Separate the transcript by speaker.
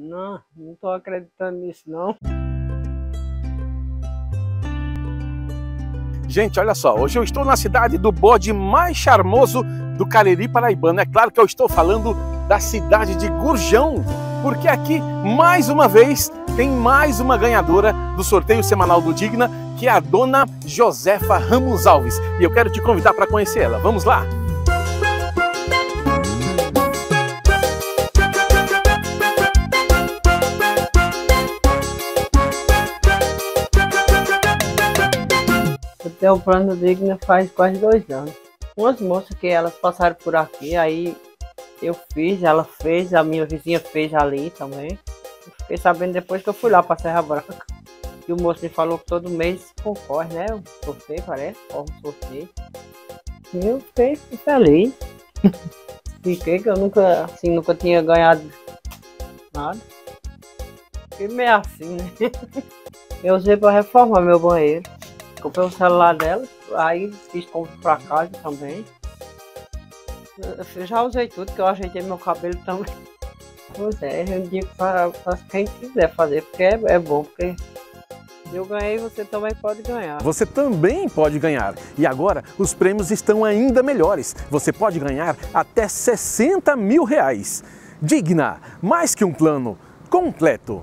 Speaker 1: Não, não tô acreditando nisso não.
Speaker 2: Gente, olha só, hoje eu estou na cidade do bode mais charmoso do Cariri Paraibano. É claro que eu estou falando da cidade de Gurjão, porque aqui, mais uma vez, tem mais uma ganhadora do sorteio semanal do Digna, que é a dona Josefa Ramos Alves. E eu quero te convidar para conhecer ela. Vamos lá?
Speaker 1: Eu tenho o plano digno faz quase dois anos. Umas moças que elas passaram por aqui, aí eu fiz, ela fez, a minha vizinha fez ali também. Eu fiquei sabendo depois que eu fui lá para Serra Branca. E o moço me falou que todo mês concorre, né? O sorteio, parece, um sorteio. E eu fiquei feliz. Fiquei que eu nunca, assim, nunca tinha ganhado nada. Fiquei meio assim, né? Eu usei para reformar meu banheiro. Comprei o celular dela, aí fiz compra pra casa também. Eu já usei tudo, que eu ajeitei meu cabelo também. Pois é, eu digo para, para quem quiser fazer, porque é, é bom, porque eu ganhei, você também pode ganhar.
Speaker 2: Você também pode ganhar. E agora os prêmios estão ainda melhores. Você pode ganhar até 60 mil reais. Digna, mais que um plano, completo.